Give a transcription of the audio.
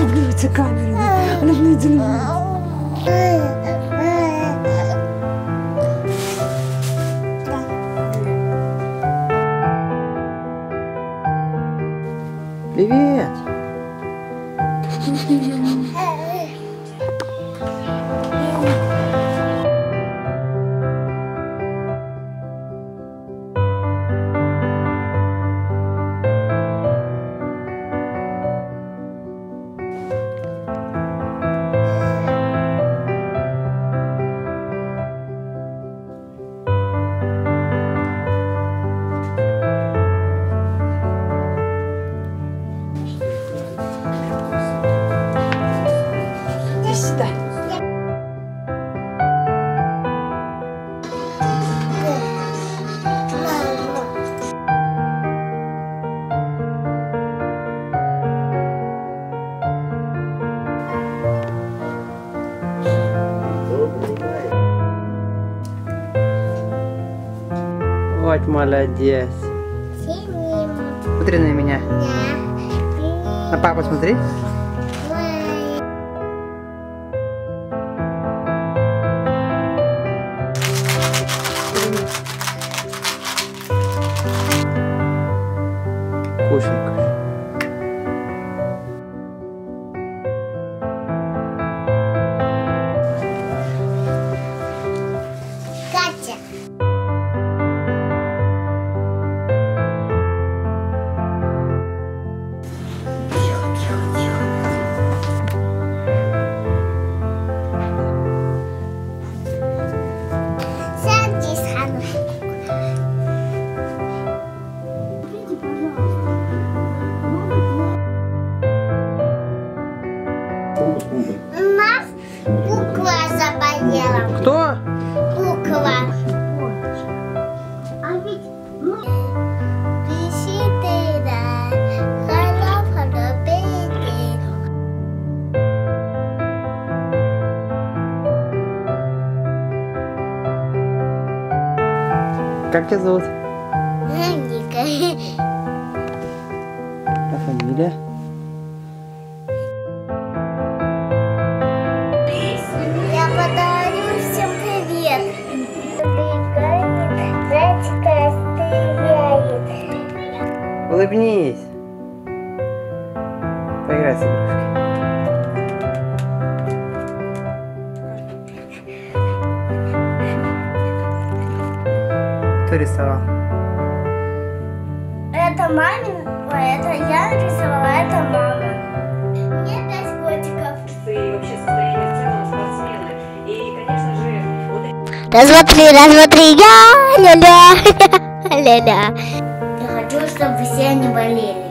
боится камеры. да? Она мне делает. Привет. Сюда. Вот молодец. Смотри на меня. На папу смотри. Кто? Кукла. А ведь мы... Как тебя зовут? Ника. А фамилия? Улыбнись. Поиграй с игрушкой. Кто рисовал? Это мамин, ой, это я нарисовала, это мама. Мне пять котиков. и вообще состояние в целом спортсмена. И, конечно же, вот Раз, два, три, раз, два, три, я, ля-ля, ля-ля. Хочу, чтобы все они болели.